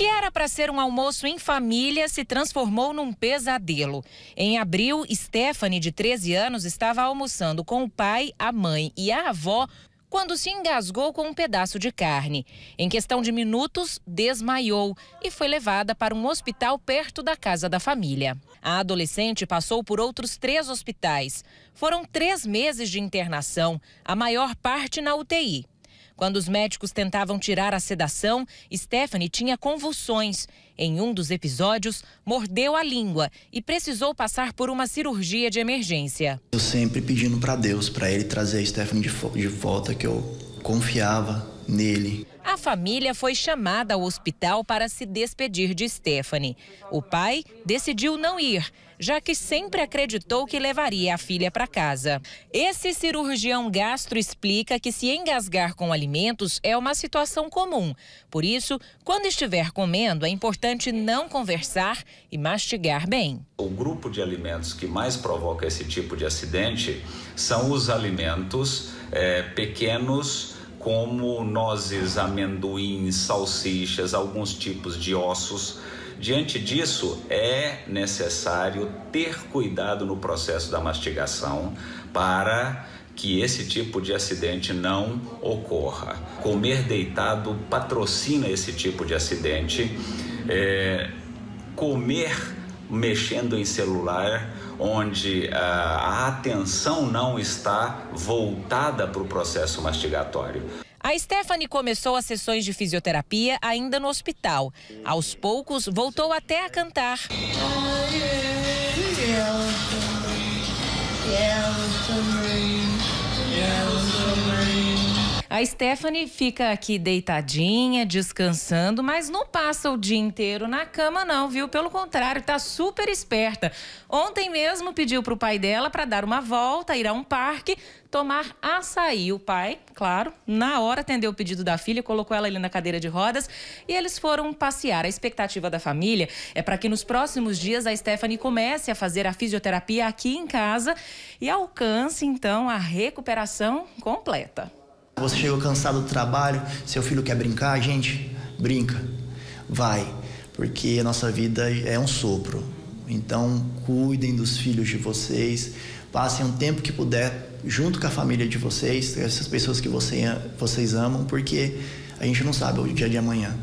que era para ser um almoço em família se transformou num pesadelo. Em abril, Stephanie, de 13 anos, estava almoçando com o pai, a mãe e a avó quando se engasgou com um pedaço de carne. Em questão de minutos, desmaiou e foi levada para um hospital perto da casa da família. A adolescente passou por outros três hospitais. Foram três meses de internação, a maior parte na UTI. Quando os médicos tentavam tirar a sedação, Stephanie tinha convulsões. Em um dos episódios, mordeu a língua e precisou passar por uma cirurgia de emergência. Eu sempre pedindo para Deus, para ele trazer a Stephanie de volta, que eu confiava nele. A família foi chamada ao hospital para se despedir de Stephanie. O pai decidiu não ir, já que sempre acreditou que levaria a filha para casa. Esse cirurgião gastro explica que se engasgar com alimentos é uma situação comum. Por isso, quando estiver comendo, é importante não conversar e mastigar bem. O grupo de alimentos que mais provoca esse tipo de acidente são os alimentos é, pequenos como nozes, amendoins, salsichas, alguns tipos de ossos. Diante disso, é necessário ter cuidado no processo da mastigação para que esse tipo de acidente não ocorra. Comer deitado patrocina esse tipo de acidente. É, comer mexendo em celular, onde a, a atenção não está voltada para o processo mastigatório. A Stephanie começou as sessões de fisioterapia ainda no hospital. Aos poucos, voltou até a cantar. A Stephanie fica aqui deitadinha, descansando, mas não passa o dia inteiro na cama, não, viu? Pelo contrário, tá super esperta. Ontem mesmo pediu pro pai dela para dar uma volta, ir a um parque, tomar açaí. O pai, claro, na hora atendeu o pedido da filha, colocou ela ali na cadeira de rodas e eles foram passear. A expectativa da família é para que nos próximos dias a Stephanie comece a fazer a fisioterapia aqui em casa e alcance então a recuperação completa. Você chegou cansado do trabalho, seu filho quer brincar, gente, brinca, vai, porque a nossa vida é um sopro. Então, cuidem dos filhos de vocês, passem um tempo que puder junto com a família de vocês, essas pessoas que você, vocês amam, porque a gente não sabe o dia de amanhã.